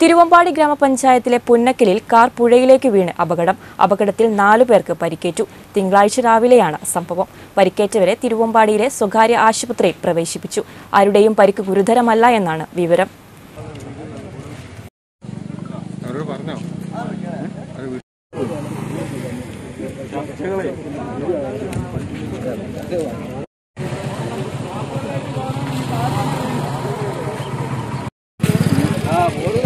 തിരുവമ്പാടി ഗ്രാമപഞ്ചായത്തിലെ പുന്നക്കലിൽ കാർ പുഴയിലേക്ക് വീണ് അപകടം. അപകടത്തിൽ നാലു പേർക്ക് പരിക്കേറ്റു. തിങ്കളാഴ്ച രാവിലെയാണ് സംഭവം. പരിക്കേറ്റവരെ തിരുവമ്പാടിയിലെ സ്വകാര്യ ആശുപത്രിയിൽ പ്രവേശിപ്പിച്ചു. ആരുടെയും പരിക്ക് ഗുരുതരമല്ല എന്നാണ് വിവരം. ആ